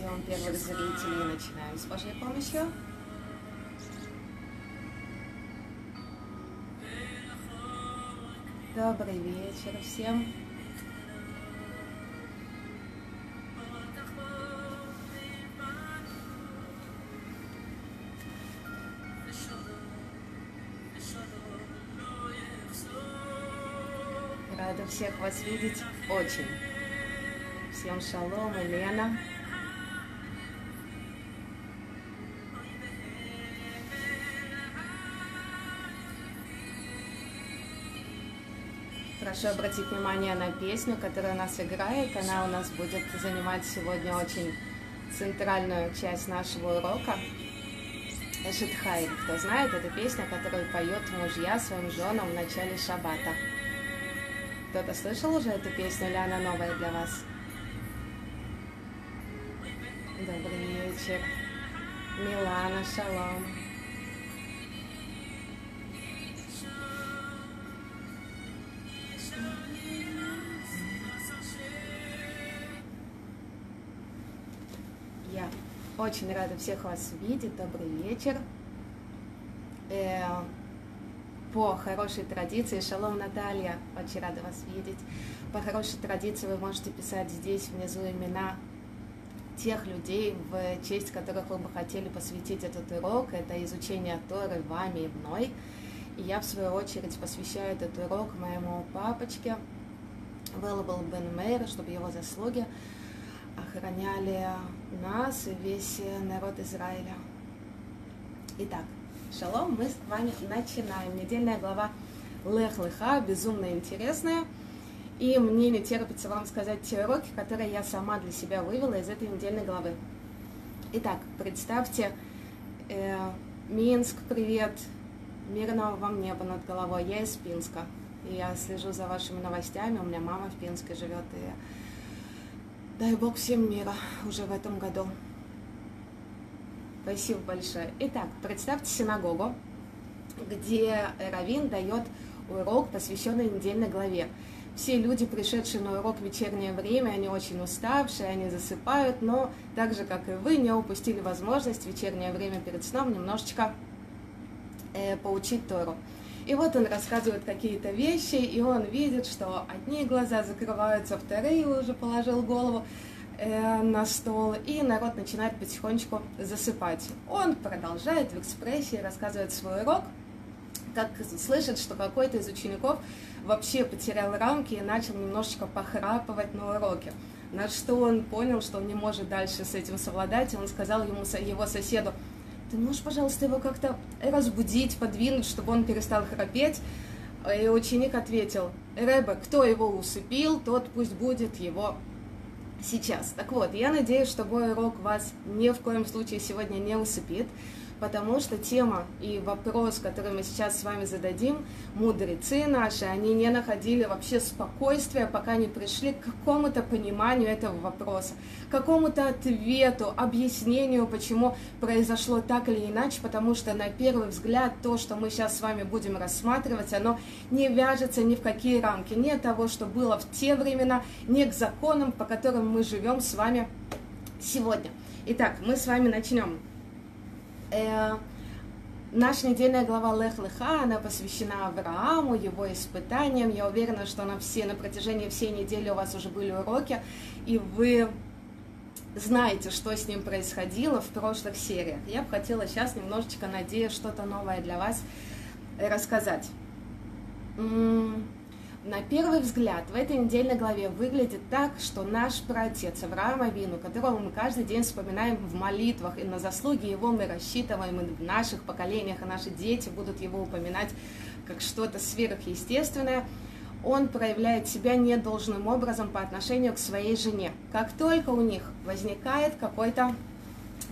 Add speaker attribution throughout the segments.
Speaker 1: ждем первых зрителей и начинаем с Божьей помощью. Добрый вечер всем. Рада всех вас видеть очень. Всем шалом, Елена. Прошу обратить внимание на песню, которая у нас играет. Она у нас будет занимать сегодня очень центральную часть нашего урока. Эшет Хай. Кто знает, это песня, которую поет мужья своим женам в начале шаббата. Кто-то слышал уже эту песню или она новая для вас? Добрый вечер. Милана, шалом. Очень рада всех вас видеть. Добрый вечер. Э, по хорошей традиции, шалом Наталья, очень рада вас видеть. По хорошей традиции вы можете писать здесь внизу имена тех людей, в честь которых вы бы хотели посвятить этот урок. Это изучение Торы вами и мной. И я, в свою очередь, посвящаю этот урок моему папочке, Веллабл Бен Мейр, чтобы его заслуги охраняли нас и весь народ Израиля. Итак, шалом, мы с вами начинаем. Недельная глава Лех Леха, безумно интересная. И мне не терпится вам сказать те уроки, которые я сама для себя вывела из этой недельной главы. Итак, представьте, э, Минск, привет, мирного вам неба над головой. Я из Пинска, и я слежу за вашими новостями. У меня мама в Пинске живет, и дай Бог всем мира уже в этом году. Спасибо большое. Итак, представьте синагогу, где Равин дает урок, посвященный недельной главе. Все люди, пришедшие на урок в вечернее время, они очень уставшие, они засыпают, но так же, как и вы, не упустили возможность в вечернее время перед сном немножечко э, поучить Тору. И вот он рассказывает какие-то вещи, и он видит, что одни глаза закрываются, вторые уже положил голову э, на стол, и народ начинает потихонечку засыпать. Он продолжает в экспрессии рассказывать свой урок, как слышит, что какой-то из учеников вообще потерял рамки и начал немножечко похрапывать на уроке. На что он понял, что он не может дальше с этим совладать, и он сказал ему, его соседу, ты можешь, пожалуйста, его как-то разбудить, подвинуть, чтобы он перестал храпеть? И ученик ответил, Рэбе, кто его усыпил, тот пусть будет его сейчас. Так вот, я надеюсь, что мой урок вас ни в коем случае сегодня не усыпит потому что тема и вопрос, который мы сейчас с вами зададим, мудрецы наши, они не находили вообще спокойствия, пока не пришли к какому-то пониманию этого вопроса, к какому-то ответу, объяснению, почему произошло так или иначе, потому что на первый взгляд то, что мы сейчас с вами будем рассматривать, оно не вяжется ни в какие рамки, ни от того, что было в те времена, ни к законам, по которым мы живем с вами сегодня. Итак, мы с вами начнем Э, наша недельная глава Лех Леха, она посвящена Аврааму, его испытаниям. Я уверена, что на, все, на протяжении всей недели у вас уже были уроки, и вы знаете, что с ним происходило в прошлых сериях. Я бы хотела сейчас немножечко, надеюсь, что-то новое для вас рассказать. На первый взгляд в этой недельной главе выглядит так, что наш праотец Авраам Авину, которого мы каждый день вспоминаем в молитвах, и на заслуги его мы рассчитываем, и в наших поколениях, и наши дети будут его упоминать как что-то сверхъестественное, он проявляет себя недолжным образом по отношению к своей жене. Как только у них возникает какое-то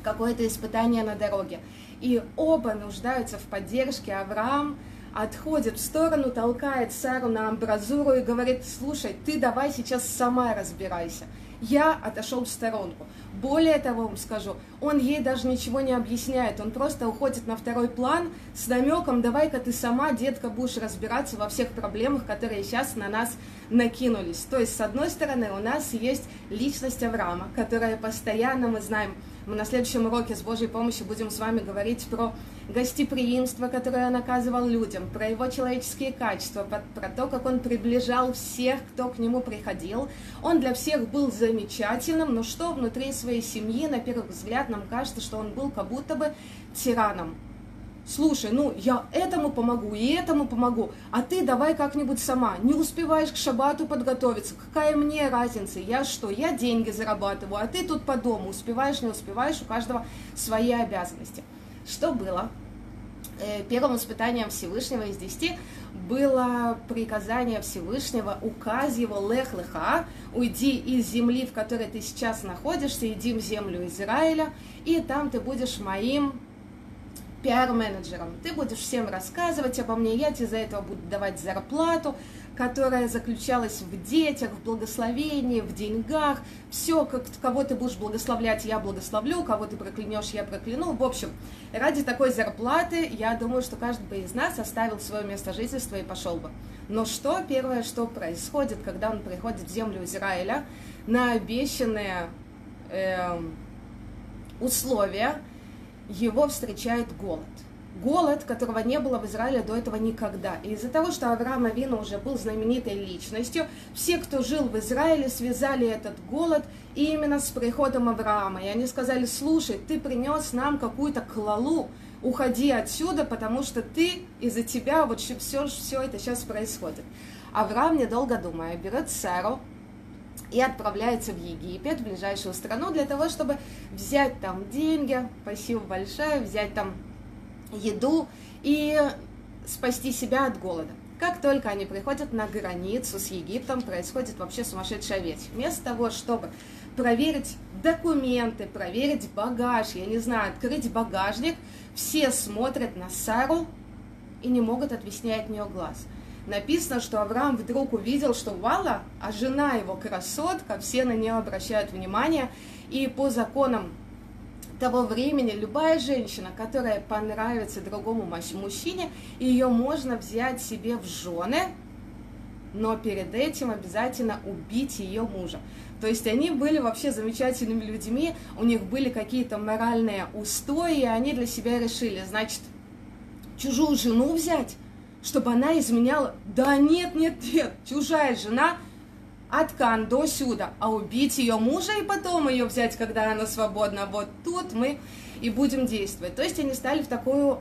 Speaker 1: какое испытание на дороге, и оба нуждаются в поддержке, Авраам – отходит в сторону, толкает Сару на амбразуру и говорит, слушай, ты давай сейчас сама разбирайся. Я отошел в сторонку. Более того, вам скажу, он ей даже ничего не объясняет, он просто уходит на второй план с намеком, давай-ка ты сама, детка, будешь разбираться во всех проблемах, которые сейчас на нас накинулись. То есть, с одной стороны, у нас есть личность Авраама, которая постоянно, мы знаем, мы на следующем уроке с Божьей помощью будем с вами говорить про гостеприимство, которое он оказывал людям, про его человеческие качества, про, про то, как он приближал всех, кто к нему приходил. Он для всех был замечательным, но что внутри своей семьи, на первый взгляд, нам кажется, что он был как будто бы тираном. Слушай, ну я этому помогу и этому помогу, а ты давай как-нибудь сама. Не успеваешь к шабату подготовиться, какая мне разница? Я что, я деньги зарабатываю, а ты тут по дому успеваешь, не успеваешь, у каждого свои обязанности. Что было? Э, первым испытанием Всевышнего из десяти было приказание Всевышнего, указ его лех леха, уйди из земли, в которой ты сейчас находишься, иди в землю Израиля, и там ты будешь моим пиар-менеджером. Ты будешь всем рассказывать обо мне, я тебе за это буду давать зарплату, которая заключалась в детях, в благословении, в деньгах. Все, как, кого ты будешь благословлять, я благословлю, кого ты проклянешь, я прокляну. В общем, ради такой зарплаты, я думаю, что каждый бы из нас оставил свое место жительства и пошел бы. Но что первое, что происходит, когда он приходит в землю Израиля на обещанные э, условия, его встречает голод. Голод, которого не было в Израиле до этого никогда. И из-за того, что Авраам Авина уже был знаменитой личностью, все, кто жил в Израиле, связали этот голод именно с приходом Авраама. И они сказали, слушай, ты принес нам какую-то клалу, уходи отсюда, потому что ты, из-за тебя вот все, все это сейчас происходит. Авраам, недолго думая, берет Сару, и отправляется в Египет, в ближайшую страну, для того, чтобы взять там деньги, спасибо большое, взять там еду и спасти себя от голода. Как только они приходят на границу с Египтом, происходит вообще сумасшедшая вещь. Вместо того, чтобы проверить документы, проверить багаж, я не знаю, открыть багажник, все смотрят на Сару и не могут отвести от нее глаз – написано, что Авраам вдруг увидел, что Вала, а жена его красотка, все на нее обращают внимание, и по законам того времени любая женщина, которая понравится другому мужчине, ее можно взять себе в жены, но перед этим обязательно убить ее мужа. То есть они были вообще замечательными людьми, у них были какие-то моральные устои, и они для себя решили, значит, чужую жену взять, чтобы она изменяла. Да нет, нет, нет, чужая жена от Кан до сюда, а убить ее мужа и потом ее взять, когда она свободна, вот тут мы и будем действовать. То есть они стали в такую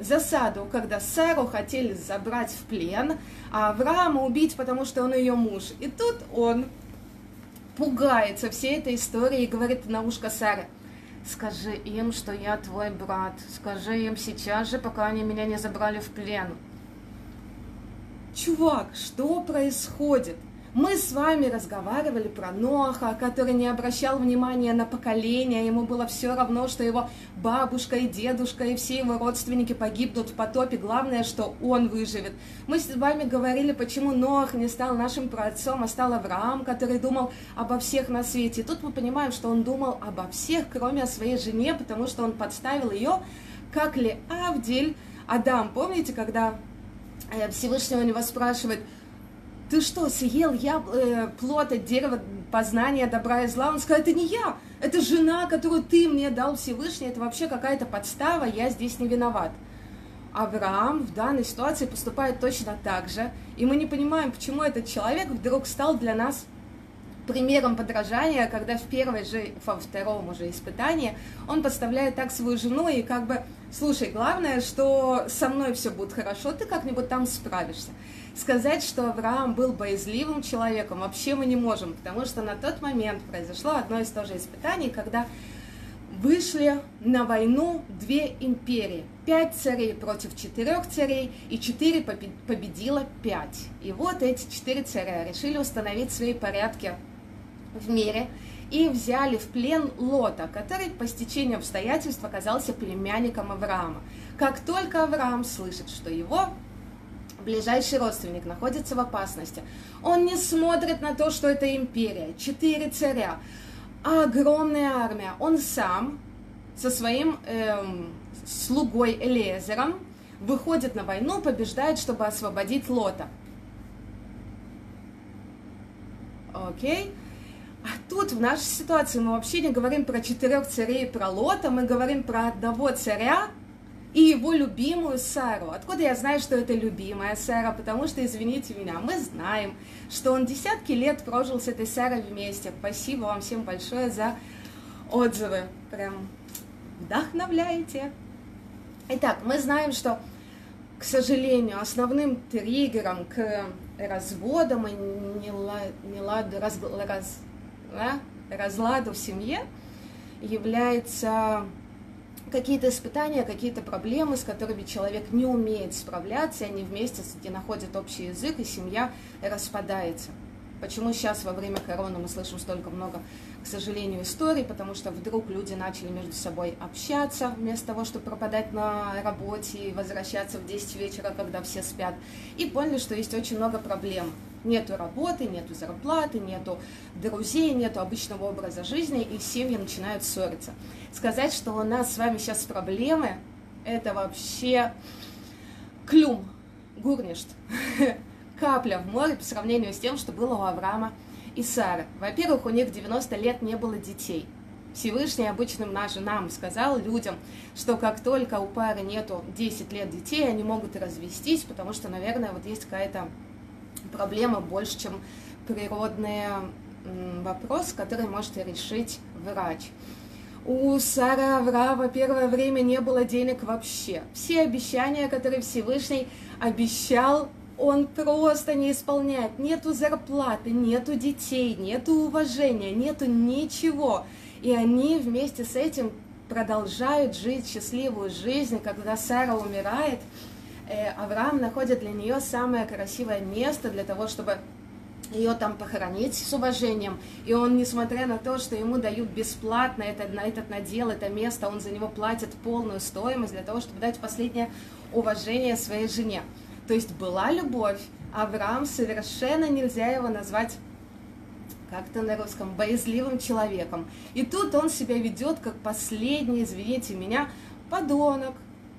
Speaker 1: засаду, когда Сару хотели забрать в плен, а Авраама убить, потому что он ее муж. И тут он пугается всей этой истории и говорит на ушко Сары, скажи им, что я твой брат, скажи им сейчас же, пока они меня не забрали в плен чувак, что происходит? Мы с вами разговаривали про Ноаха, который не обращал внимания на поколение, ему было все равно, что его бабушка и дедушка и все его родственники погибнут в потопе, главное, что он выживет. Мы с вами говорили, почему Ноах не стал нашим праотцом, а стал Авраам, который думал обо всех на свете. И тут мы понимаем, что он думал обо всех, кроме о своей жене, потому что он подставил ее, как ли Авдель, Адам, помните, когда Э, Всевышний у него спрашивает, ты что, съел я, э, плод от дерева познания добра и зла? Он сказал, это не я, это жена, которую ты мне дал Всевышний, это вообще какая-то подстава, я здесь не виноват. Авраам в данной ситуации поступает точно так же, и мы не понимаем, почему этот человек вдруг стал для нас примером подражания, когда в первой же, во втором уже испытании он подставляет так свою жену и как бы, слушай, главное, что со мной все будет хорошо, ты как-нибудь там справишься. Сказать, что Авраам был боязливым человеком, вообще мы не можем, потому что на тот момент произошло одно из тоже испытаний, когда вышли на войну две империи. Пять царей против четырех царей, и четыре победило пять. И вот эти четыре царя решили установить свои порядки в мире и взяли в плен Лота, который по стечению обстоятельств оказался племянником Авраама. Как только Авраам слышит, что его ближайший родственник находится в опасности, он не смотрит на то, что это империя, четыре царя, огромная армия. Он сам со своим эм, слугой Элезером выходит на войну, побеждает, чтобы освободить Лота. Окей? А тут в нашей ситуации мы вообще не говорим про четырех царей, про Лота, мы говорим про одного царя и его любимую Сару. Откуда я знаю, что это любимая Сара? Потому что, извините меня, мы знаем, что он десятки лет прожил с этой Сарой вместе. Спасибо вам всем большое за отзывы. Прям вдохновляете. Итак, мы знаем, что, к сожалению, основным триггером к разводам и неладу, раз, раз, да, разладу в семье является какие-то испытания, какие-то проблемы, с которыми человек не умеет справляться, и они вместе где находят общий язык, и семья распадается. Почему сейчас во время короны мы слышим столько много, к сожалению, историй? Потому что вдруг люди начали между собой общаться, вместо того, чтобы пропадать на работе и возвращаться в 10 вечера, когда все спят, и поняли, что есть очень много проблем. Нету работы, нету зарплаты, нету друзей, нету обычного образа жизни, и семьи начинают ссориться. Сказать, что у нас с вами сейчас проблемы, это вообще клюм, гурништ. капля в море по сравнению с тем, что было у Авраама и Сары. Во-первых, у них 90 лет не было детей. Всевышний обычным нашим нам сказал людям, что как только у пары нету 10 лет детей, они могут развестись, потому что, наверное, вот есть какая-то проблема больше, чем природный вопрос, который может решить врач. У Сары Авраама первое время не было денег вообще. Все обещания, которые Всевышний обещал он просто не исполняет. Нету зарплаты, нету детей, нету уважения, нету ничего. И они вместе с этим продолжают жить счастливую жизнь. Когда Сара умирает, Авраам находит для нее самое красивое место для того, чтобы ее там похоронить с уважением. И он, несмотря на то, что ему дают бесплатно это, на этот надел, это место, он за него платит полную стоимость для того, чтобы дать последнее уважение своей жене. То есть была любовь, Авраам совершенно нельзя его назвать как-то на русском, боязливым человеком. И тут он себя ведет как последний, извините меня, подонок.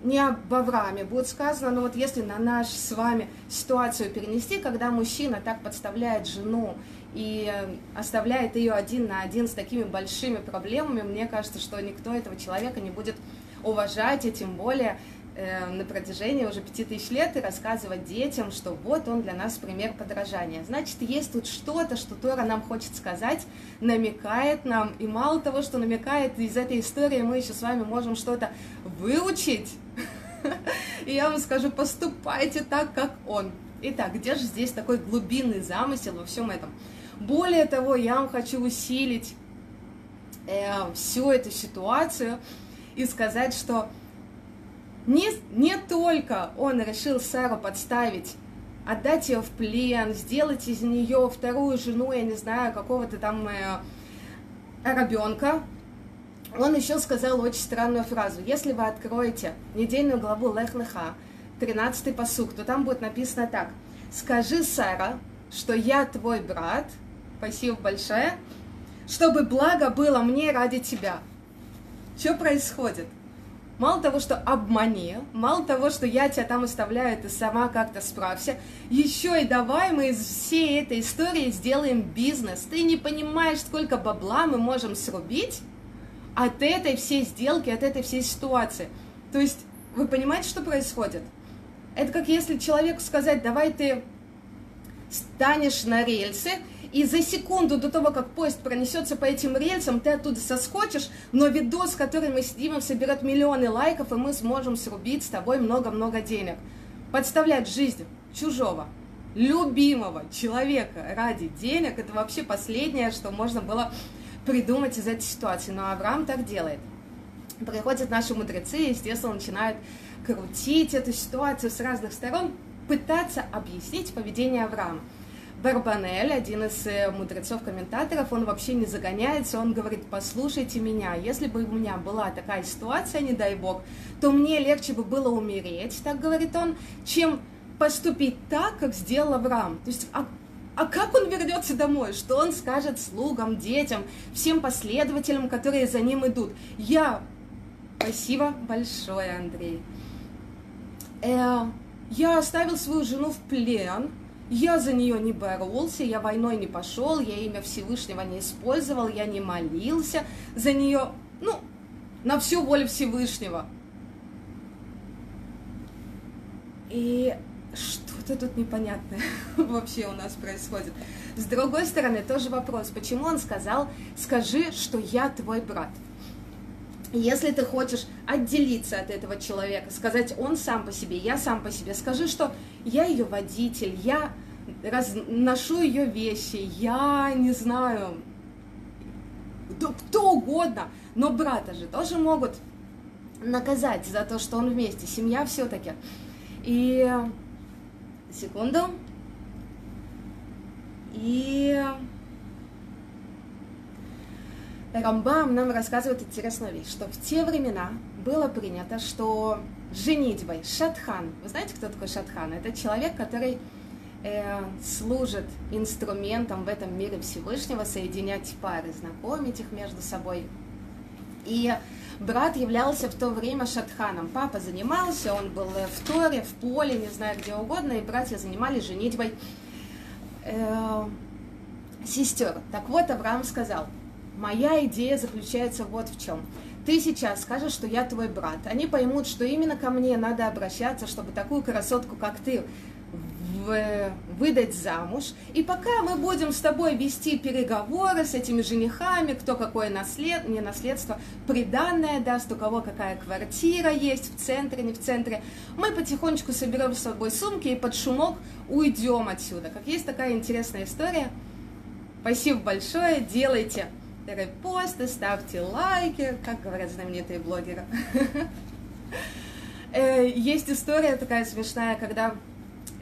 Speaker 1: Не об Аврааме будет сказано, но вот если на нашу с вами ситуацию перенести, когда мужчина так подставляет жену и оставляет ее один на один с такими большими проблемами, мне кажется, что никто этого человека не будет уважать, и тем более э, на протяжении уже пяти тысяч лет и рассказывать детям, что вот он для нас пример подражания. Значит, есть тут что-то, что Тора нам хочет сказать, намекает нам, и мало того, что намекает, из этой истории мы еще с вами можем что-то выучить. И я вам скажу, поступайте так, как он. Итак, где же здесь такой глубинный замысел во всем этом? Более того, я вам хочу усилить э, всю эту ситуацию и сказать, что не, не только он решил Сару подставить, отдать ее в плен, сделать из нее вторую жену, я не знаю, какого-то там э, ребенка, он еще сказал очень странную фразу. Если вы откроете недельную главу Лех Леха, 13 посук, то там будет написано так. «Скажи, Сара, что я твой брат, спасибо большое, чтобы благо было мне ради тебя». Что происходит? Мало того, что обмани, мало того, что я тебя там оставляю, ты сама как-то справься, еще и давай мы из всей этой истории сделаем бизнес. Ты не понимаешь, сколько бабла мы можем срубить от этой всей сделки, от этой всей ситуации. То есть, вы понимаете, что происходит? Это как если человеку сказать, давай ты станешь на рельсы, и за секунду до того, как поезд пронесется по этим рельсам, ты оттуда соскочишь, но видос, который мы снимем, соберет миллионы лайков, и мы сможем срубить с тобой много-много денег. Подставлять жизнь чужого, любимого человека ради денег, это вообще последнее, что можно было придумать из этой ситуации. Но Авраам так делает. Приходят наши мудрецы, и, естественно, начинают крутить эту ситуацию с разных сторон, пытаться объяснить поведение Авраама. Барбанель, один из э, мудрецов-комментаторов, он вообще не загоняется, он говорит, послушайте меня, если бы у меня была такая ситуация, не дай бог, то мне легче бы было умереть, так говорит он, чем поступить так, как сделал Авраам. То есть а как он вернется домой? Что он скажет слугам, детям, всем последователям, которые за ним идут? Я... Спасибо большое, Андрей. Э, я оставил свою жену в плен, я за нее не боролся, я войной не пошел, я имя Всевышнего не использовал, я не молился за нее, ну, на всю волю Всевышнего. И что-то тут непонятное вообще у нас происходит. С другой стороны, тоже вопрос, почему он сказал, скажи, что я твой брат. Если ты хочешь отделиться от этого человека, сказать, он сам по себе, я сам по себе, скажи, что я ее водитель, я раз, ношу ее вещи, я не знаю, кто угодно, но брата же тоже могут наказать за то, что он вместе, семья все-таки. И секунду. И Рамбам нам рассказывает интересную вещь, что в те времена было принято, что женитьбой шатхан, вы знаете, кто такой шатхан? Это человек, который э, служит инструментом в этом мире Всевышнего, соединять пары, знакомить их между собой. И брат являлся в то время шатханом. Папа занимался, он был в Торе, в поле, не знаю, где угодно, и братья занимались женитьбой э, сестер. Так вот, Авраам сказал, Моя идея заключается вот в чем. Ты сейчас скажешь, что я твой брат. Они поймут, что именно ко мне надо обращаться, чтобы такую красотку, как ты, выдать замуж. И пока мы будем с тобой вести переговоры с этими женихами, кто какое наслед, не наследство, приданное даст, у кого какая квартира есть в центре, не в центре, мы потихонечку соберем с собой сумки и под шумок уйдем отсюда. Как есть такая интересная история. Спасибо большое, делайте репосты, ставьте лайки, как говорят знаменитые блогеры. Э, есть история такая смешная, когда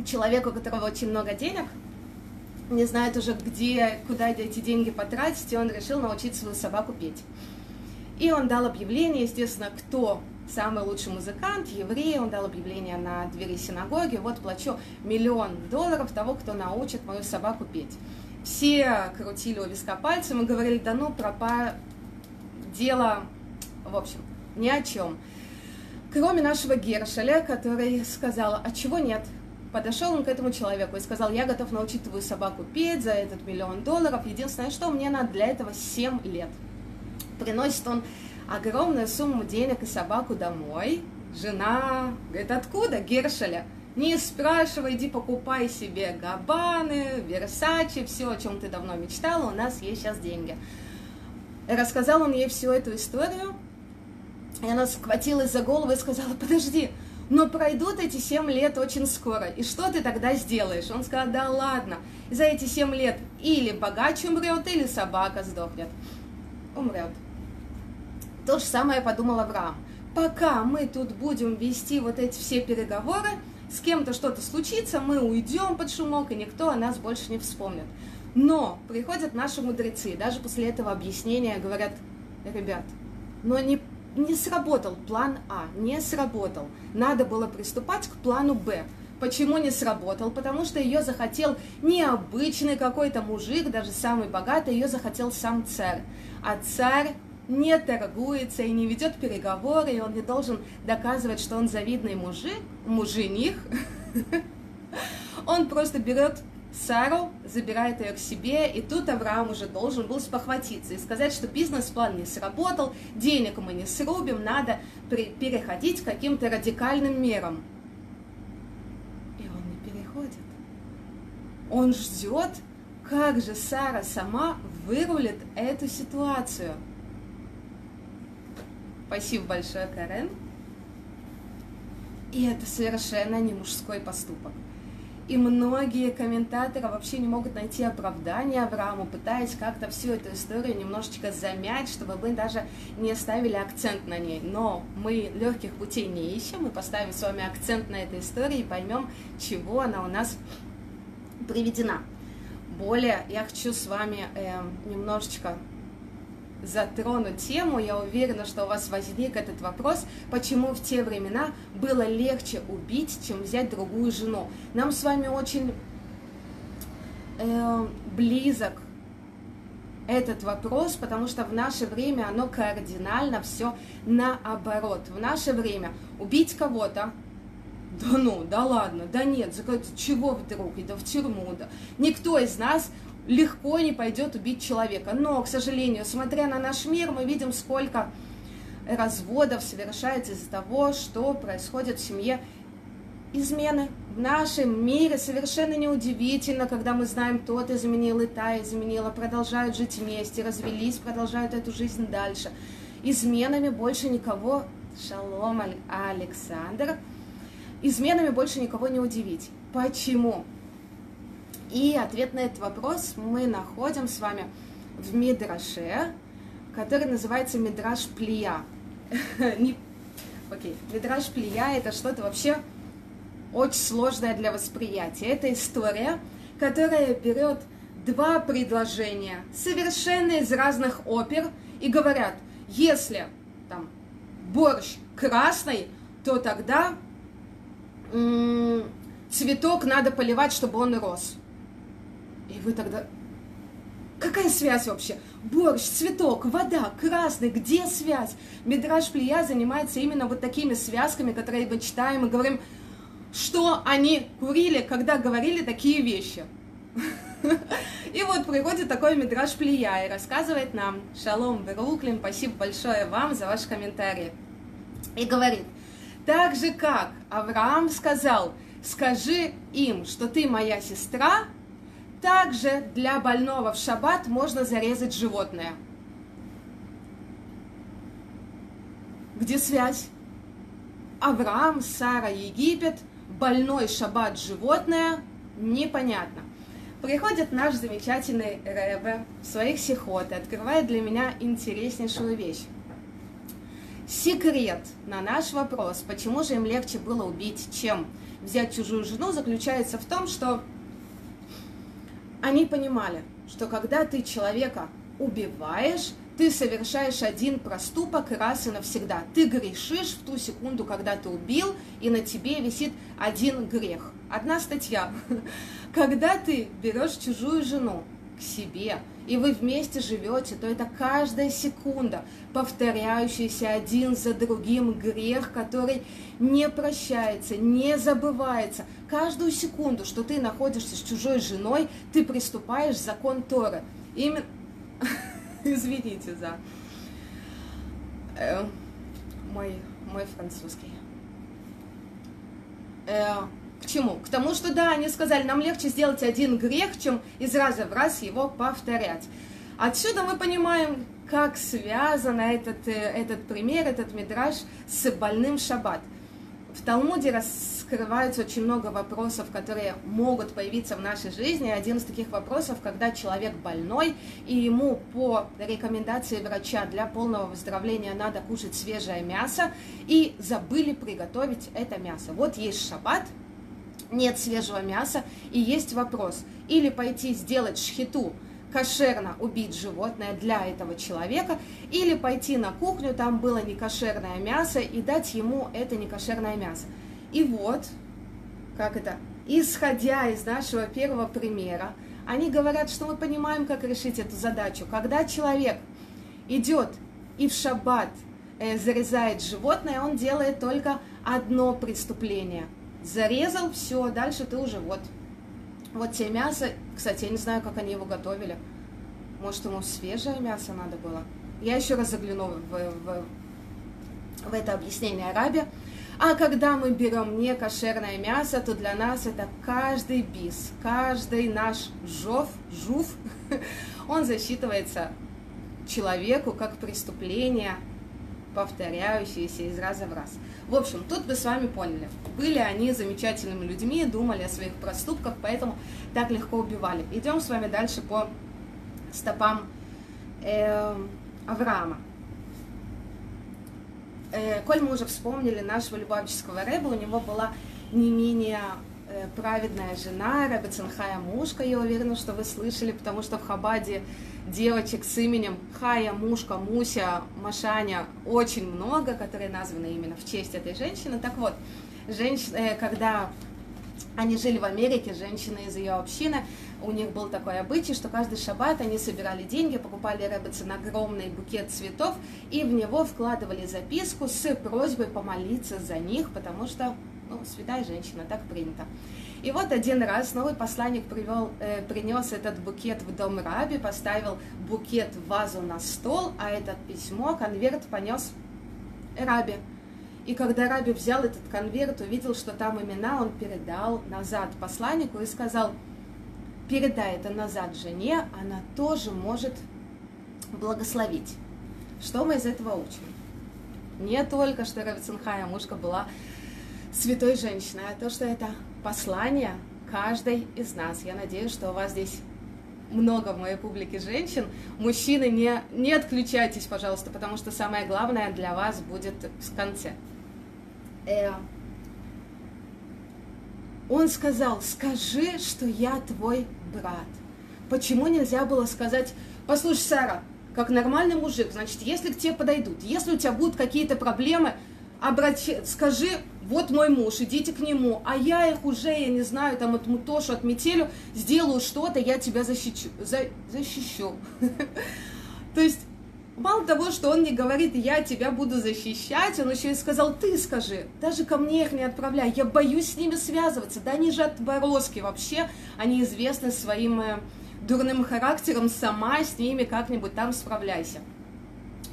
Speaker 1: человек, у которого очень много денег, не знает уже, где, куда эти деньги потратить, и он решил научить свою собаку петь. И он дал объявление, естественно, кто самый лучший музыкант, еврей, он дал объявление на двери синагоги, вот плачу миллион долларов того, кто научит мою собаку петь. Все крутили у виска пальцем и говорили, да ну, пропа... дело, в общем, ни о чем. Кроме нашего Гершеля, который сказал, а чего нет? Подошел он к этому человеку и сказал, я готов научить твою собаку петь за этот миллион долларов. Единственное, что мне надо для этого 7 лет. Приносит он огромную сумму денег и собаку домой. Жена говорит, откуда? Гершеля. Не спрашивай, иди покупай себе Габаны, Версачи, все, о чем ты давно мечтала, у нас есть сейчас деньги. Рассказал он ей всю эту историю, и она схватилась за голову и сказала, подожди, но пройдут эти семь лет очень скоро, и что ты тогда сделаешь? Он сказал, да ладно, за эти семь лет или богач умрет, или собака сдохнет. Умрет. То же самое подумал Авраам. Пока мы тут будем вести вот эти все переговоры, с кем-то что-то случится, мы уйдем под шумок, и никто о нас больше не вспомнит. Но приходят наши мудрецы, даже после этого объяснения говорят, ребят, но не, не сработал план А, не сработал. Надо было приступать к плану Б. Почему не сработал? Потому что ее захотел необычный какой-то мужик, даже самый богатый, ее захотел сам царь. А царь не торгуется и не ведет переговоры, и он не должен доказывать, что он завидный мужик, мужених. Он просто берет Сару, забирает ее к себе, и тут Авраам уже должен был спохватиться и сказать, что бизнес-план не сработал, денег мы не срубим, надо переходить к каким-то радикальным мерам. И он не переходит. Он ждет, как же Сара сама вырулит эту ситуацию – Спасибо большое, Карен. И это совершенно не мужской поступок. И многие комментаторы вообще не могут найти оправдания Аврааму, пытаясь как-то всю эту историю немножечко замять, чтобы мы даже не ставили акцент на ней. Но мы легких путей не ищем, мы поставим с вами акцент на этой истории и поймем, чего она у нас приведена. Более я хочу с вами э, немножечко затрону тему, я уверена, что у вас возник этот вопрос, почему в те времена было легче убить, чем взять другую жену. Нам с вами очень э, близок этот вопрос, потому что в наше время оно кардинально все наоборот. В наше время убить кого-то, да ну, да ладно, да нет, чего вдруг, и да в тюрьму, да. Никто из нас легко не пойдет убить человека. Но, к сожалению, смотря на наш мир, мы видим, сколько разводов совершается из-за того, что происходит в семье измены. В нашем мире совершенно неудивительно, когда мы знаем, тот изменил, и та изменила, продолжают жить вместе, развелись, продолжают эту жизнь дальше. Изменами больше никого, шалом, Александр, изменами больше никого не удивить. Почему? И ответ на этот вопрос мы находим с вами в Мидраше, который называется Мидраш Плия. Окей, Мидраш Плия это что-то вообще очень сложное для восприятия. Это история, которая берет два предложения, совершенно из разных опер, и говорят, если там борщ красный, то тогда м- цветок надо поливать, чтобы он рос. И вы тогда... Какая связь вообще? Борщ, цветок, вода, красный, где связь? Мидраш Плия занимается именно вот такими связками, которые мы читаем и говорим, что они курили, когда говорили такие вещи. И вот приходит такой Мидраш Плия и рассказывает нам, Шалом, Бруклин, спасибо большое вам за ваши комментарии. И говорит, так же как Авраам сказал, скажи им, что ты моя сестра, также для больного в шаббат можно зарезать животное. Где связь? Авраам, Сара, Египет, больной шаббат животное, непонятно. Приходит наш замечательный Рэбе в своих сихот и открывает для меня интереснейшую вещь. Секрет на наш вопрос, почему же им легче было убить, чем взять чужую жену, заключается в том, что они понимали, что когда ты человека убиваешь, ты совершаешь один проступок раз и навсегда. Ты грешишь в ту секунду, когда ты убил, и на тебе висит один грех. Одна статья. Когда ты берешь чужую жену к себе, и вы вместе живете, то это каждая секунда повторяющийся один за другим грех, который не прощается, не забывается. Каждую секунду, что ты находишься с чужой женой, ты приступаешь закон Торы. Именно... Извините за э, мой, мой французский. К чему? К тому, что да, они сказали, нам легче сделать один грех, чем из раза в раз его повторять. Отсюда мы понимаем, как связан этот, э, этот пример, этот мидраж с больным шаббат. В Талмуде раскрываются очень много вопросов, которые могут появиться в нашей жизни. Один из таких вопросов, когда человек больной, и ему по рекомендации врача для полного выздоровления надо кушать свежее мясо, и забыли приготовить это мясо. Вот есть шаббат, нет свежего мяса, и есть вопрос, или пойти сделать шхиту, кошерно убить животное для этого человека, или пойти на кухню, там было некошерное мясо, и дать ему это некошерное мясо. И вот, как это, исходя из нашего первого примера, они говорят, что мы понимаем, как решить эту задачу. Когда человек идет и в шаббат э, зарезает животное, он делает только одно преступление – Зарезал, все, дальше ты уже вот. Вот тебе мясо. Кстати, я не знаю, как они его готовили. Может, ему свежее мясо надо было? Я еще раз загляну в, в, в это объяснение Арабия. А когда мы берем не кошерное мясо, то для нас это каждый бис, каждый наш жов, жув, он засчитывается человеку как преступление, повторяющееся из раза в раз. В общем, тут вы с вами поняли. Были они замечательными людьми, думали о своих проступках, поэтому так легко убивали. Идем с вами дальше по стопам э, Авраама. Э, коль мы уже вспомнили нашего любавического рэба, у него была не менее праведная жена, Рэбе Цинхая Мушка, я уверена, что вы слышали, потому что в Хабаде девочек с именем Хая, Мушка, Муся, Машаня очень много, которые названы именно в честь этой женщины. Так вот, женщина, э, когда они жили в Америке, женщины из ее общины, у них был такой обычай, что каждый шаббат они собирали деньги, покупали Рэббетсон огромный букет цветов и в него вкладывали записку с просьбой помолиться за них, потому что, ну, святая женщина, так принято. И вот один раз новый посланник привел, э, принес этот букет в дом Раби, поставил букет в вазу на стол, а этот письмо, конверт понес Раби. И когда Раби взял этот конверт, увидел, что там имена, он передал назад посланнику и сказал, передай это назад жене, она тоже может благословить. Что мы из этого учим? Не только, что Равицинхая мушка была святой женщиной, а то, что это послание каждой из нас. Я надеюсь, что у вас здесь много в моей публике женщин. Мужчины, не, не отключайтесь, пожалуйста, потому что самое главное для вас будет в конце э, он сказал, скажи, что я твой брат. Почему нельзя было сказать, послушай, Сара, как нормальный мужик, значит, если к тебе подойдут, если у тебя будут какие-то проблемы, обрати, скажи, вот мой муж, идите к нему, а я их уже, я не знаю, там отмутошу, отметелю, сделаю что-то, я тебя защищу. За, защищу. То есть Мало того, что он не говорит, я тебя буду защищать, он еще и сказал, ты скажи, даже ко мне их не отправляй, я боюсь с ними связываться, да они же отброски вообще, они известны своим э, дурным характером, сама с ними как-нибудь там справляйся.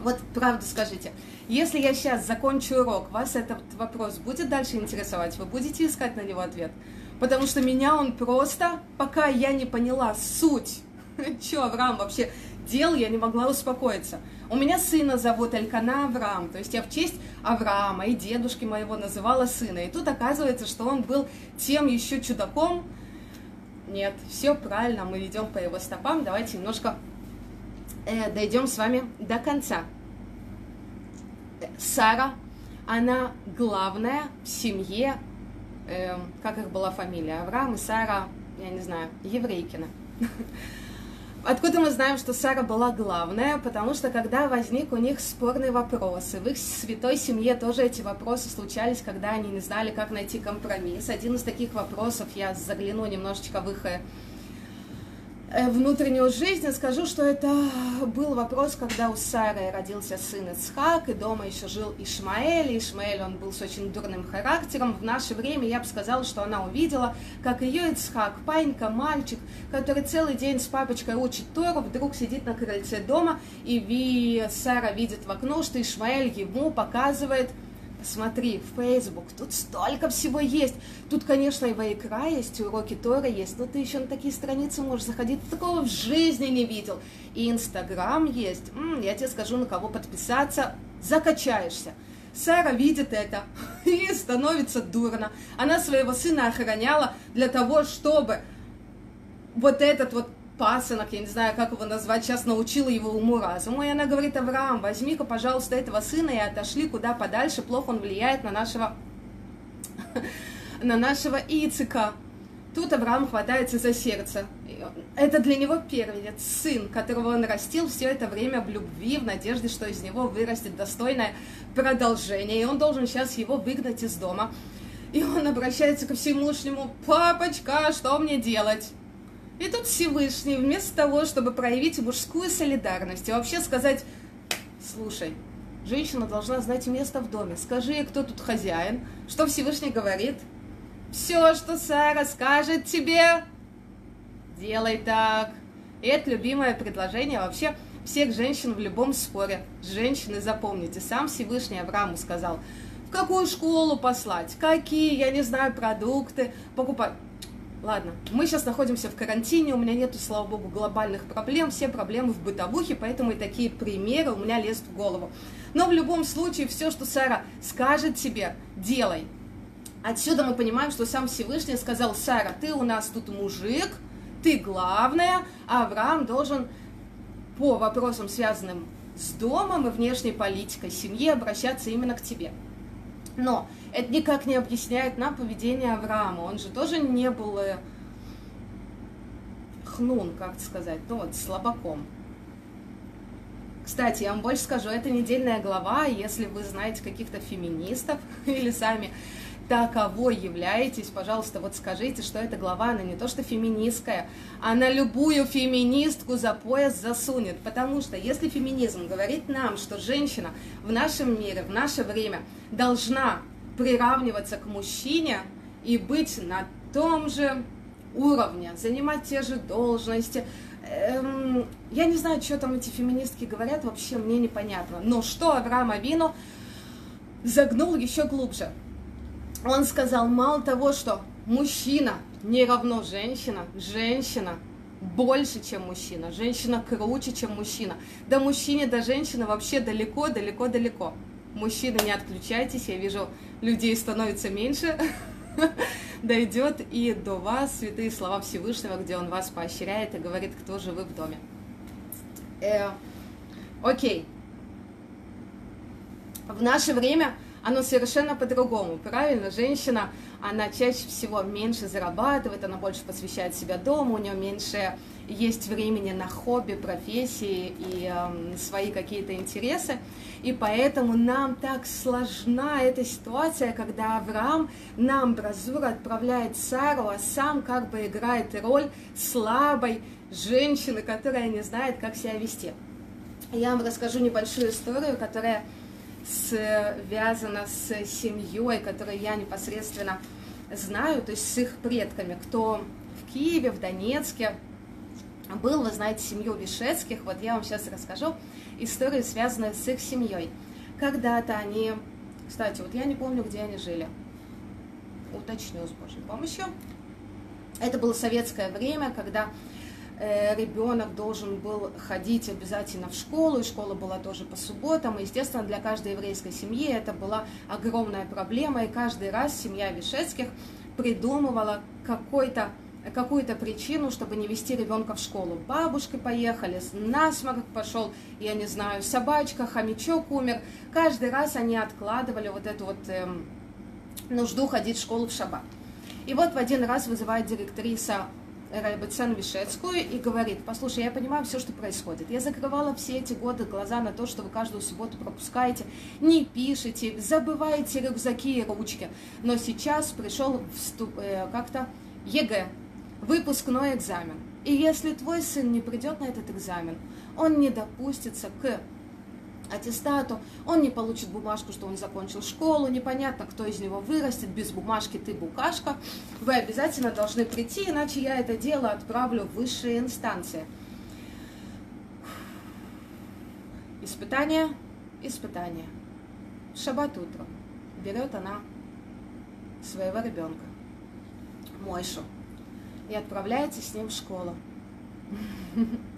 Speaker 1: Вот правду скажите, если я сейчас закончу урок, вас этот вопрос будет дальше интересовать, вы будете искать на него ответ? Потому что меня он просто, пока я не поняла суть, что Авраам вообще дел я не могла успокоиться. У меня сына зовут Элькана Авраам, то есть я в честь Авраама и дедушки моего называла сына. И тут оказывается, что он был тем еще чудаком. Нет, все правильно, мы идем по его стопам. Давайте немножко э, дойдем с вами до конца. Сара, она главная в семье, э, как их была фамилия, Авраам и Сара, я не знаю, Еврейкина. Откуда мы знаем, что Сара была главная? Потому что когда возник у них спорный вопрос, и в их святой семье тоже эти вопросы случались, когда они не знали, как найти компромисс. Один из таких вопросов, я загляну немножечко в их э, внутреннюю жизнь, скажу, что это был вопрос, когда у Сары родился сын Ицхак, и дома еще жил Ишмаэль. Ишмаэль, он был с очень дурным характером. В наше время я бы сказала, что она увидела, как ее Ицхак, панька, мальчик, который целый день с папочкой учит Тору, вдруг сидит на крыльце дома, и Сара видит в окно, что Ишмаэль ему показывает – Смотри, Facebook, тут столько всего есть. Тут, конечно, и Вайкра есть, и уроки Тора есть, но ты еще на такие страницы можешь заходить. Ты такого в жизни не видел. И Инстаграм есть. М-м, я тебе скажу, на кого подписаться. Закачаешься. Сара видит это и становится дурно. Она своего сына охраняла для того, чтобы вот этот вот пасынок, я не знаю, как его назвать, сейчас научила его уму-разуму, и она говорит, Авраам, возьми-ка, пожалуйста, этого сына и отошли куда подальше, плохо он влияет на нашего, на нашего Ицика. Тут Авраам хватается за сердце. Это для него первенец, сын, которого он растил все это время в любви, в надежде, что из него вырастет достойное продолжение, и он должен сейчас его выгнать из дома. И он обращается ко Всевышнему, папочка, что мне делать? И тут Всевышний, вместо того, чтобы проявить мужскую солидарность и вообще сказать, слушай, женщина должна знать место в доме, скажи, кто тут хозяин, что Всевышний говорит, все, что Сара скажет тебе, делай так. И это любимое предложение вообще всех женщин в любом споре. Женщины, запомните, сам Всевышний Аврааму сказал, в какую школу послать, какие, я не знаю, продукты покупать. Ладно, мы сейчас находимся в карантине, у меня нету, слава богу, глобальных проблем, все проблемы в бытовухе, поэтому и такие примеры у меня лезут в голову. Но в любом случае, все, что Сара скажет тебе, делай. Отсюда мы понимаем, что сам Всевышний сказал, Сара, ты у нас тут мужик, ты главная, а Авраам должен по вопросам, связанным с домом и внешней политикой семьи, обращаться именно к тебе. Но это никак не объясняет нам поведение Авраама. Он же тоже не был э, хнун, как сказать, ну вот, слабаком. Кстати, я вам больше скажу, это недельная глава, если вы знаете каких-то феминистов или сами таковой являетесь, пожалуйста, вот скажите, что эта глава, она не то что феминистская, она любую феминистку за пояс засунет, потому что если феминизм говорит нам, что женщина в нашем мире, в наше время должна приравниваться к мужчине и быть на том же уровне, занимать те же должности, эм, я не знаю, что там эти феминистки говорят, вообще мне непонятно. Но что Авраам Авину загнул еще глубже. Он сказал, мало того, что мужчина не равно женщина, женщина больше, чем мужчина, женщина круче, чем мужчина. До мужчины, до женщины вообще далеко, далеко, далеко. Мужчины, не отключайтесь, я вижу, людей становится меньше. Дойдет и до вас святые слова Всевышнего, где он вас поощряет и говорит, кто же вы в доме. Э, окей. В наше время оно совершенно по-другому, правильно? Женщина, она чаще всего меньше зарабатывает, она больше посвящает себя дому, у нее меньше есть времени на хобби, профессии и э, свои какие-то интересы. И поэтому нам так сложна эта ситуация, когда Авраам на амбразуру отправляет Сару, а сам как бы играет роль слабой женщины, которая не знает, как себя вести. Я вам расскажу небольшую историю, которая связана с семьей, которую я непосредственно знаю, то есть с их предками, кто в Киеве, в Донецке был, вы знаете, семью Вишецких, вот я вам сейчас расскажу историю, связанную с их семьей. Когда-то они, кстати, вот я не помню, где они жили, уточню с Божьей помощью. Это было советское время, когда ребенок должен был ходить обязательно в школу, и школа была тоже по субботам. И, естественно, для каждой еврейской семьи это была огромная проблема, и каждый раз семья Вишецких придумывала какой-то какую-то причину, чтобы не вести ребенка в школу. Бабушка поехали, насморк пошел, я не знаю, собачка, хомячок умер. Каждый раз они откладывали вот эту вот эм, нужду ходить в школу в шаббат. И вот в один раз вызывает директриса ребецен Вишецкую и говорит, послушай, я понимаю все, что происходит. Я закрывала все эти годы глаза на то, что вы каждую субботу пропускаете, не пишете, забываете рюкзаки и ручки. Но сейчас пришел вступ, э, как-то ЕГЭ, выпускной экзамен. И если твой сын не придет на этот экзамен, он не допустится к аттестату, он не получит бумажку, что он закончил школу, непонятно, кто из него вырастет, без бумажки ты букашка, вы обязательно должны прийти, иначе я это дело отправлю в высшие инстанции. Испытание, испытание. Шаббат утром берет она своего ребенка, Мойшу, и отправляется с ним в школу.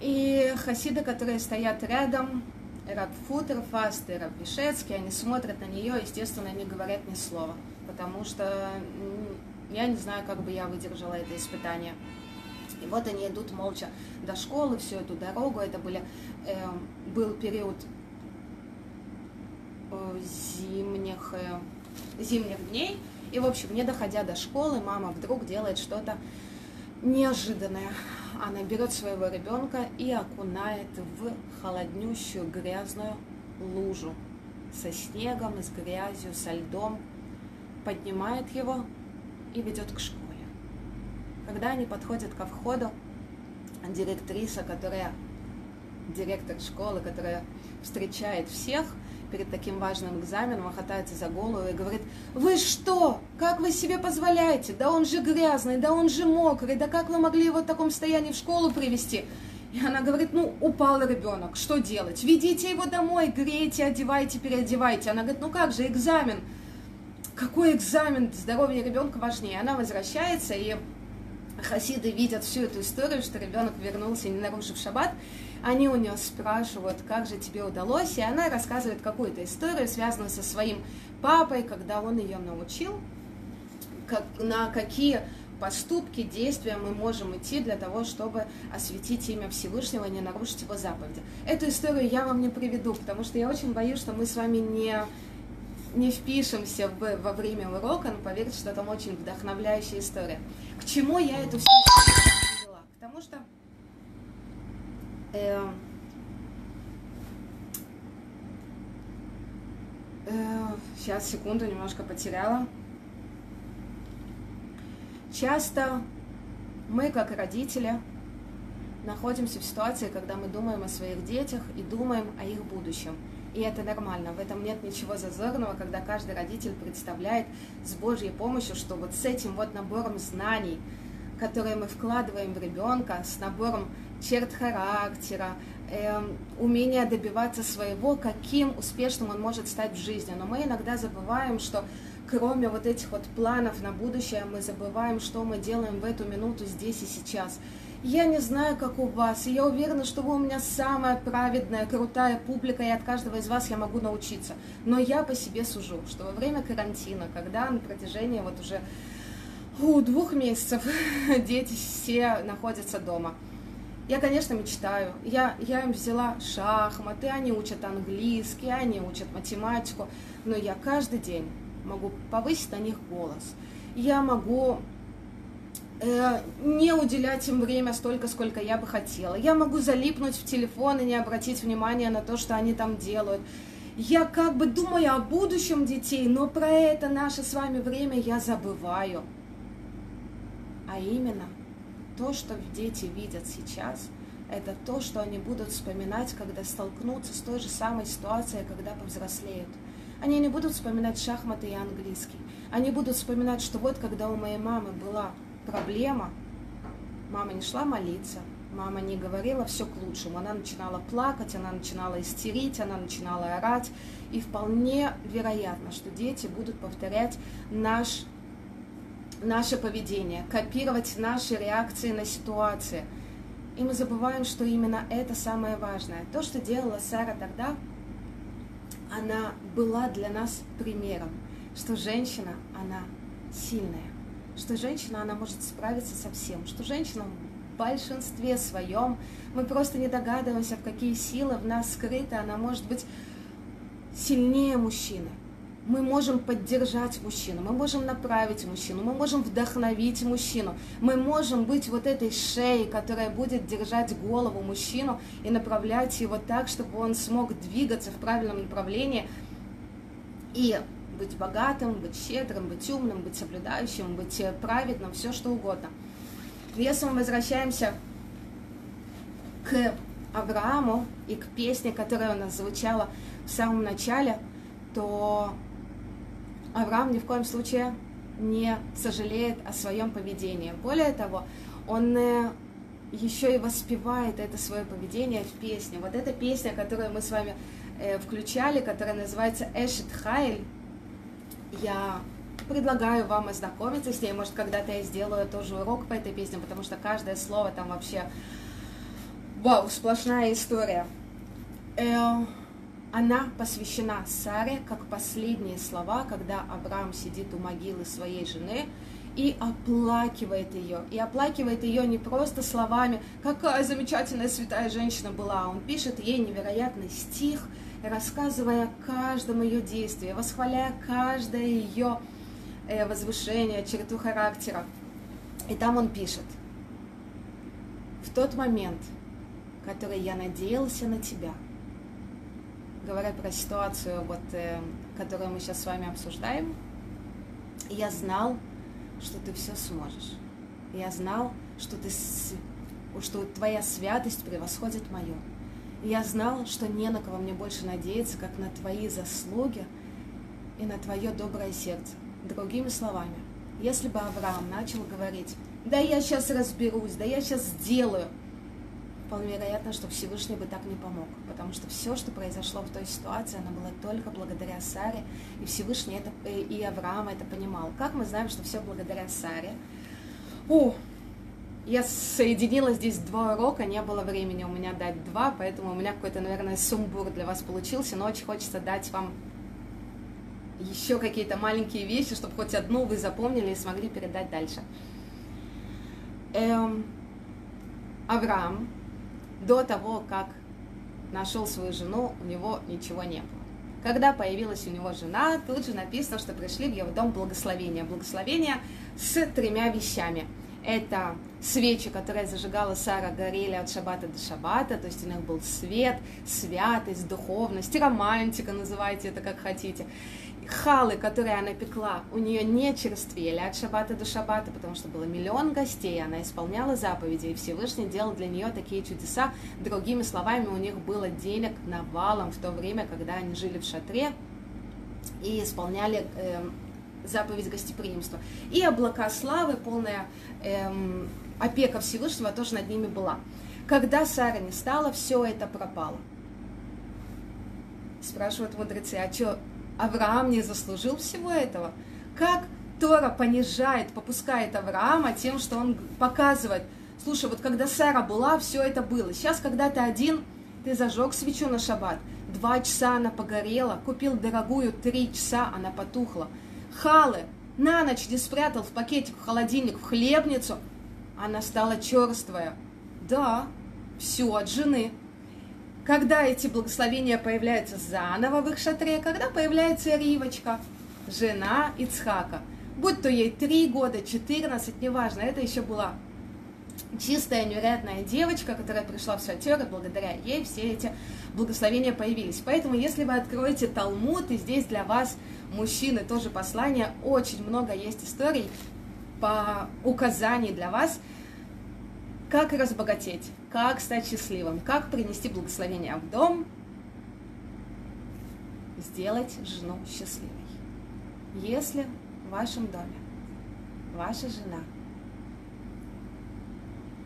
Speaker 1: И хасиды, которые стоят рядом, Раб Футер, Фаст и Раб Вишецкий, они смотрят на нее, естественно, не говорят ни слова, потому что я не знаю, как бы я выдержала это испытание. И вот они идут молча до школы всю эту дорогу. Это были, э, был период э, зимних, э, зимних дней. И, в общем, не доходя до школы, мама вдруг делает что-то неожиданное она берет своего ребенка и окунает в холоднющую грязную лужу со снегом, с грязью, со льдом, поднимает его и ведет к школе. Когда они подходят ко входу, директриса, которая, директор школы, которая встречает всех – перед таким важным экзаменом, хватается за голову и говорит, вы что, как вы себе позволяете, да он же грязный, да он же мокрый, да как вы могли его в таком состоянии в школу привести? И она говорит, ну, упал ребенок, что делать? Ведите его домой, грейте, одевайте, переодевайте. Она говорит, ну как же, экзамен. Какой экзамен? Здоровье ребенка важнее. Она возвращается, и хасиды видят всю эту историю, что ребенок вернулся, не нарушив шаббат, они у нее спрашивают, как же тебе удалось, и она рассказывает какую-то историю, связанную со своим папой, когда он ее научил, как, на какие поступки, действия мы можем идти для того, чтобы осветить имя Всевышнего и не нарушить его заповеди. Эту историю я вам не приведу, потому что я очень боюсь, что мы с вами не, не впишемся в, во время урока, но поверьте, что там очень вдохновляющая история. К чему я эту историю привела? Потому что э, сейчас, секунду, немножко потеряла. Часто мы, как родители, находимся в ситуации, когда мы думаем о своих детях и думаем о их будущем. И это нормально, в этом нет ничего зазорного, когда каждый родитель представляет с Божьей помощью, что вот с этим вот набором знаний, которые мы вкладываем в ребенка, с набором черт характера, э, умения добиваться своего, каким успешным он может стать в жизни. Но мы иногда забываем, что кроме вот этих вот планов на будущее, мы забываем, что мы делаем в эту минуту здесь и сейчас. Я не знаю, как у вас, и я уверена, что вы у меня самая праведная, крутая публика, и от каждого из вас я могу научиться. Но я по себе сужу, что во время карантина, когда на протяжении вот уже у, двух месяцев дети все находятся дома, я, конечно, мечтаю. Я, я им взяла шахматы, они учат английский, они учат математику, но я каждый день могу повысить на них голос. Я могу Э, не уделять им время столько, сколько я бы хотела. Я могу залипнуть в телефон и не обратить внимания на то, что они там делают. Я как бы думаю о будущем детей, но про это наше с вами время я забываю. А именно, то, что дети видят сейчас, это то, что они будут вспоминать, когда столкнутся с той же самой ситуацией, когда повзрослеют. Они не будут вспоминать шахматы и английский. Они будут вспоминать, что вот когда у моей мамы была проблема. Мама не шла молиться, мама не говорила все к лучшему. Она начинала плакать, она начинала истерить, она начинала орать. И вполне вероятно, что дети будут повторять наш, наше поведение, копировать наши реакции на ситуации. И мы забываем, что именно это самое важное. То, что делала Сара тогда, она была для нас примером, что женщина, она сильная что женщина, она может справиться со всем, что женщина в большинстве своем, мы просто не догадываемся, в какие силы в нас скрыты, она может быть сильнее мужчины. Мы можем поддержать мужчину, мы можем направить мужчину, мы можем вдохновить мужчину, мы можем быть вот этой шеей, которая будет держать голову мужчину и направлять его так, чтобы он смог двигаться в правильном направлении и быть богатым, быть щедрым, быть умным, быть соблюдающим, быть праведным, все что угодно. Если мы возвращаемся к Аврааму и к песне, которая у нас звучала в самом начале, то Авраам ни в коем случае не сожалеет о своем поведении. Более того, он э, еще и воспевает это свое поведение в песне. Вот эта песня, которую мы с вами э, включали, которая называется Эшет Хайль, я предлагаю вам ознакомиться с ней. Может, когда-то я сделаю тоже урок по этой песне, потому что каждое слово там вообще... Вау, сплошная история. Она посвящена Саре как последние слова, когда Авраам сидит у могилы своей жены и оплакивает ее. И оплакивает ее не просто словами, какая замечательная святая женщина была. Он пишет ей невероятный стих – рассказывая о каждом ее действии, восхваляя каждое ее э, возвышение, черту характера. И там он пишет, в тот момент, который я надеялся на тебя, говоря про ситуацию, вот, э, которую мы сейчас с вами обсуждаем, я знал, что ты все сможешь. Я знал, что, ты, что твоя святость превосходит мою я знал, что не на кого мне больше надеяться, как на твои заслуги и на твое доброе сердце. Другими словами, если бы Авраам начал говорить, да я сейчас разберусь, да я сейчас сделаю, вполне вероятно, что Всевышний бы так не помог, потому что все, что произошло в той ситуации, оно было только благодаря Саре, и Всевышний это, и Авраам это понимал. Как мы знаем, что все благодаря Саре? О, я соединила здесь два урока, не было времени у меня дать два, поэтому у меня какой-то, наверное, сумбур для вас получился, но очень хочется дать вам еще какие-то маленькие вещи, чтобы хоть одну вы запомнили и смогли передать дальше. Эм, Авраам до того, как нашел свою жену, у него ничего не было. Когда появилась у него жена, тут же написано, что пришли в его дом благословения. Благословение с тремя вещами – Это свечи, которые зажигала Сара, горели от шабата до шабата, то есть у них был свет, святость, духовность, романтика, называйте это как хотите. Халы, которые она пекла, у нее не черствели от шабата до шабата, потому что было миллион гостей, она исполняла заповеди, и Всевышний делал для нее такие чудеса. Другими словами, у них было денег навалом в то время, когда они жили в шатре и исполняли э, заповедь гостеприимства. И облака славы, полная эм, опека Всевышнего тоже над ними была. Когда Сара не стала, все это пропало. Спрашивают мудрецы, а что, Авраам не заслужил всего этого? Как Тора понижает, попускает Авраама тем, что он показывает, слушай, вот когда Сара была, все это было. Сейчас, когда ты один, ты зажег свечу на шаббат, два часа она погорела, купил дорогую, три часа она потухла. Халы на ночь не спрятал в пакетик, в холодильник, в хлебницу, она стала черствая. Да, все от жены. Когда эти благословения появляются заново в их шатре, когда появляется Ривочка, жена Ицхака, будь то ей три года, 14, неважно, это еще была чистая, невероятная девочка, которая пришла в шатер, и благодаря ей все эти благословения появились. Поэтому, если вы откроете Талмуд, и здесь для вас, мужчины, тоже послание, очень много есть историй по указаний для вас, как разбогатеть, как стать счастливым, как принести благословение в дом, сделать жену счастливой. Если в вашем доме ваша жена,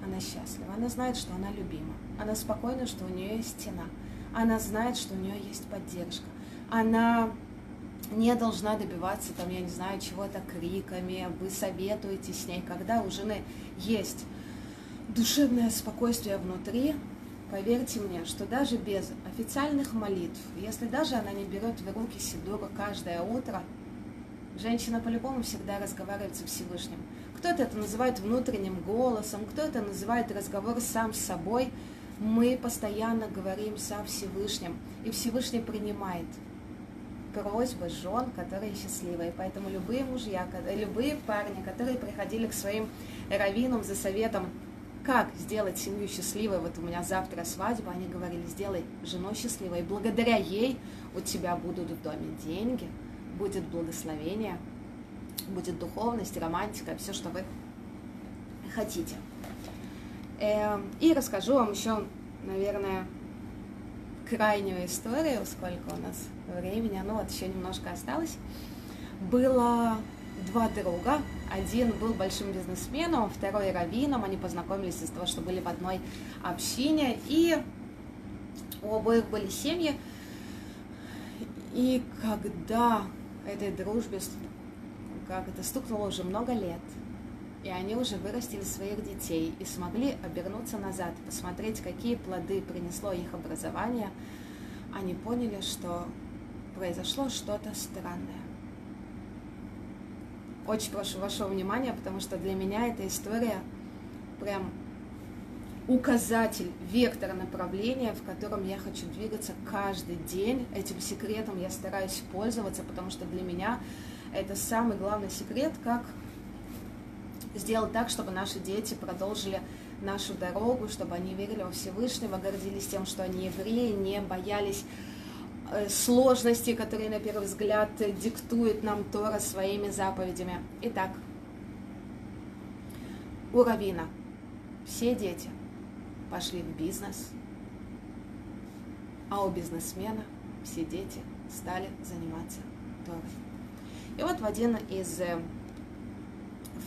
Speaker 1: она счастлива, она знает, что она любима, она спокойна, что у нее есть стена, она знает, что у нее есть поддержка, она не должна добиваться, там, я не знаю, чего-то криками, вы советуете с ней, когда у жены есть душевное спокойствие внутри, поверьте мне, что даже без официальных молитв, если даже она не берет в руки Сидура каждое утро, женщина по-любому всегда разговаривает со Всевышним. Кто-то это называет внутренним голосом, кто-то называет разговор сам с собой. Мы постоянно говорим со Всевышним, и Всевышний принимает просьбы жен, которые счастливые. Поэтому любые мужья, любые парни, которые приходили к своим раввинам за советом, как сделать семью счастливой, вот у меня завтра свадьба, они говорили, сделай жену счастливой, и благодаря ей у тебя будут в доме деньги, будет благословение, будет духовность, романтика, все, что вы хотите. Эм, и расскажу вам еще, наверное, крайнюю историю, сколько у нас времени, ну вот еще немножко осталось. Было два друга. Один был большим бизнесменом, второй раввином. Они познакомились из-за того, что были в одной общине. И у обоих были семьи. И когда этой дружбе, как это стукнуло уже много лет, и они уже вырастили своих детей и смогли обернуться назад, посмотреть, какие плоды принесло их образование, они поняли, что произошло что-то странное. Очень прошу вашего внимания, потому что для меня эта история прям указатель, вектор направления, в котором я хочу двигаться каждый день. Этим секретом я стараюсь пользоваться, потому что для меня это самый главный секрет, как сделать так, чтобы наши дети продолжили нашу дорогу, чтобы они верили во Всевышнего, гордились тем, что они евреи, не боялись сложности, которые, на первый взгляд, диктует нам Тора своими заповедями. Итак, у Равина все дети пошли в бизнес, а у бизнесмена все дети стали заниматься Торой. И вот в один из э,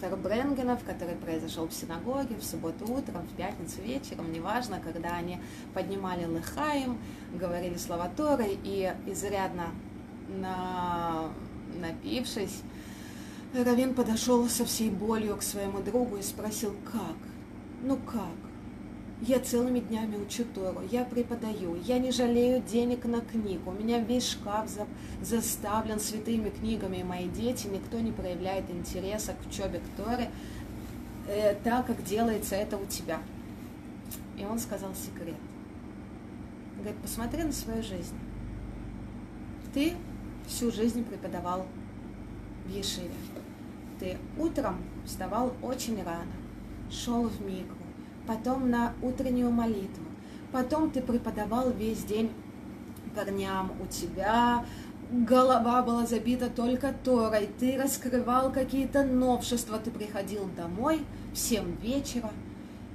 Speaker 1: Фербренгенов, который произошел в синагоге в субботу утром, в пятницу вечером, неважно, когда они поднимали лыхаем, говорили слова Торы и изрядно на... напившись, Равин подошел со всей болью к своему другу и спросил, как? Ну как? Я целыми днями учу Тору, я преподаю, я не жалею денег на книгу, у меня весь шкаф за, заставлен святыми книгами, мои дети, никто не проявляет интереса к учебе к Торе, э, так, как делается это у тебя. И он сказал секрет. Говорит, посмотри на свою жизнь. Ты всю жизнь преподавал в Ешиве. Ты утром вставал очень рано, шел в микву, потом на утреннюю молитву, потом ты преподавал весь день парням, у тебя голова была забита только Торой, ты раскрывал какие-то новшества, ты приходил домой в 7 вечера,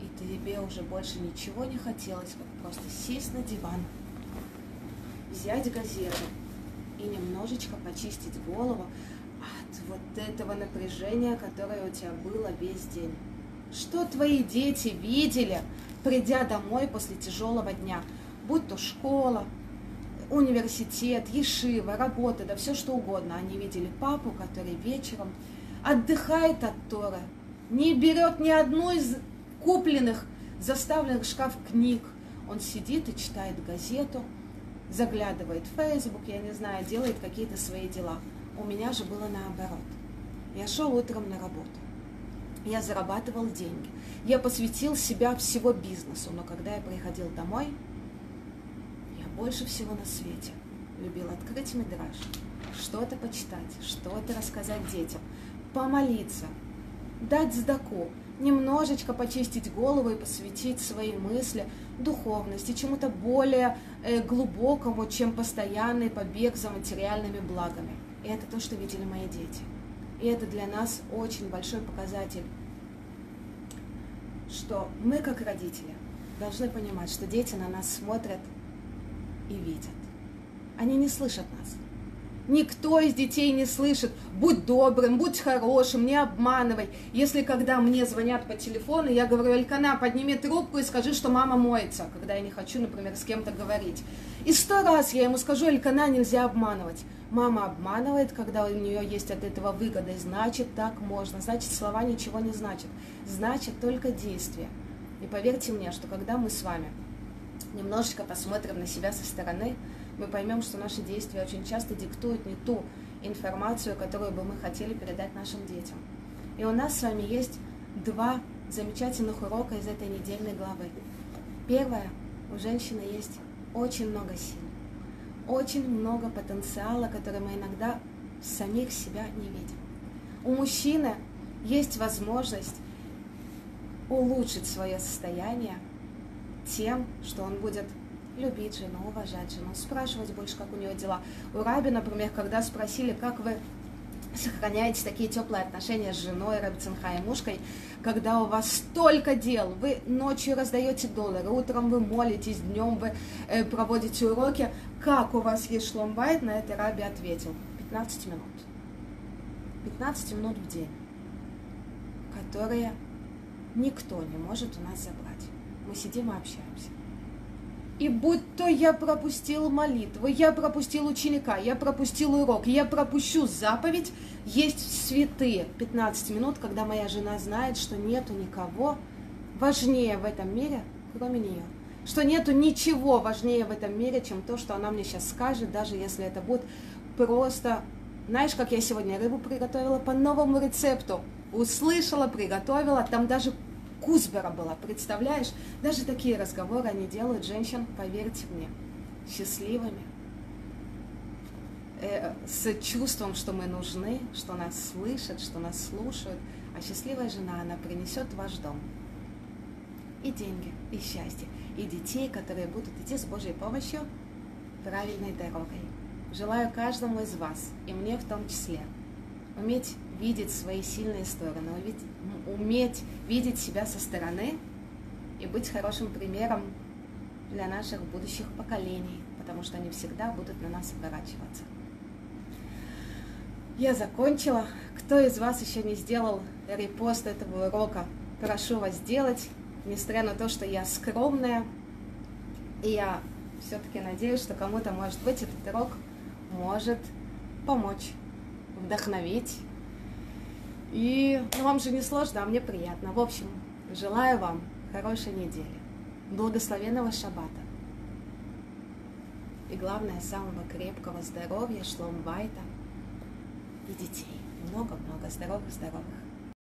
Speaker 1: и тебе уже больше ничего не хотелось, как просто сесть на диван, взять газету и немножечко почистить голову от вот этого напряжения, которое у тебя было весь день. Что твои дети видели, придя домой после тяжелого дня, будь то школа, университет, ешива, работа, да все что угодно. Они видели папу, который вечером отдыхает от Торы, не берет ни одну из купленных, заставленных в шкаф книг. Он сидит и читает газету, заглядывает в Facebook, я не знаю, делает какие-то свои дела. У меня же было наоборот. Я шел утром на работу. Я зарабатывал деньги. Я посвятил себя всего бизнесу. Но когда я приходил домой, больше всего на свете любил открыть мидраж, что-то почитать, что-то рассказать детям, помолиться, дать сдаку, немножечко почистить голову и посвятить свои мысли духовности, чему-то более э, глубокому, чем постоянный побег за материальными благами. И это то, что видели мои дети. И это для нас очень большой показатель, что мы, как родители, должны понимать, что дети на нас смотрят и видят. Они не слышат нас. Никто из детей не слышит. Будь добрым, будь хорошим, не обманывай. Если когда мне звонят по телефону, я говорю, Элькана, подними трубку и скажи, что мама моется, когда я не хочу, например, с кем-то говорить. И сто раз я ему скажу, Элькана, нельзя обманывать. Мама обманывает, когда у нее есть от этого выгода, значит, так можно. Значит, слова ничего не значат. Значит, только действия. И поверьте мне, что когда мы с вами немножечко посмотрим на себя со стороны, мы поймем, что наши действия очень часто диктуют не ту информацию, которую бы мы хотели передать нашим детям. И у нас с вами есть два замечательных урока из этой недельной главы. Первое, у женщины есть очень много сил, очень много потенциала, который мы иногда самих себя не видим. У мужчины есть возможность улучшить свое состояние тем, что он будет любить жену, уважать жену, спрашивать больше, как у нее дела. У Раби, например, когда спросили, как вы сохраняете такие теплые отношения с женой, Раби Цинха и мушкой, когда у вас столько дел, вы ночью раздаете доллары, утром вы молитесь, днем вы э, проводите уроки, как у вас есть шломбайт, на это Раби ответил, 15 минут. 15 минут в день, которые никто не может у нас забрать мы сидим и общаемся. И будь то я пропустил молитву, я пропустил ученика, я пропустил урок, я пропущу заповедь, есть святые 15 минут, когда моя жена знает, что нету никого важнее в этом мире, кроме нее. Что нету ничего важнее в этом мире, чем то, что она мне сейчас скажет, даже если это будет просто... Знаешь, как я сегодня рыбу приготовила по новому рецепту? Услышала, приготовила, там даже Кузбера была, представляешь? Даже такие разговоры они делают женщин, поверьте мне, счастливыми, э, с чувством, что мы нужны, что нас слышат, что нас слушают. А счастливая жена, она принесет ваш дом и деньги, и счастье, и детей, которые будут идти с Божьей помощью правильной дорогой. Желаю каждому из вас, и мне в том числе, уметь видеть свои сильные стороны, уметь видеть себя со стороны и быть хорошим примером для наших будущих поколений, потому что они всегда будут на нас оборачиваться. Я закончила. Кто из вас еще не сделал репост этого урока, прошу вас сделать, несмотря на то, что я скромная, и я все-таки надеюсь, что кому-то, может быть, этот урок может помочь, вдохновить, и ну, вам же не сложно, а мне приятно. В общем, желаю вам хорошей недели, благословенного шаббата. И главное, самого крепкого здоровья, шломбайта и детей. Много-много здоровых-здоровых.